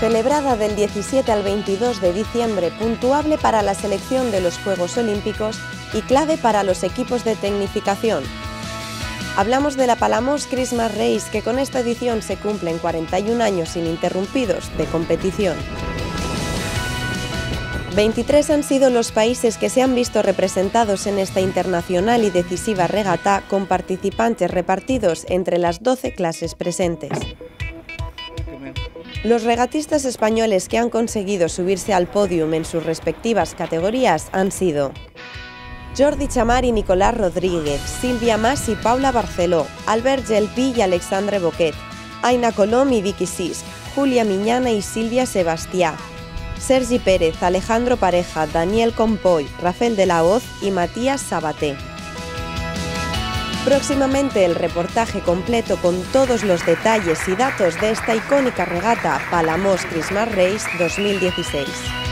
celebrada del 17 al 22 de diciembre, puntuable para la selección de los Juegos Olímpicos y clave para los equipos de tecnificación. Hablamos de la Palamos Christmas Race, que con esta edición se cumplen 41 años ininterrumpidos de competición. 23 han sido los países que se han visto representados en esta internacional y decisiva regata con participantes repartidos entre las 12 clases presentes. Los regatistas españoles que han conseguido subirse al podium en sus respectivas categorías han sido Jordi Chamar y Nicolás Rodríguez, Silvia Mas y Paula Barceló, Albert Gelpi y Alexandre Boquet, Aina Colom y Vicky Sisk, Julia Miñana y Silvia Sebastiá, Sergi Pérez, Alejandro Pareja, Daniel Compoy, Rafael de la Hoz y Matías Sabaté. Próximamente el reportaje completo con todos los detalles y datos de esta icónica regata Palamos Christmas Race 2016.